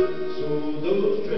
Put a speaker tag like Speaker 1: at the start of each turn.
Speaker 1: So those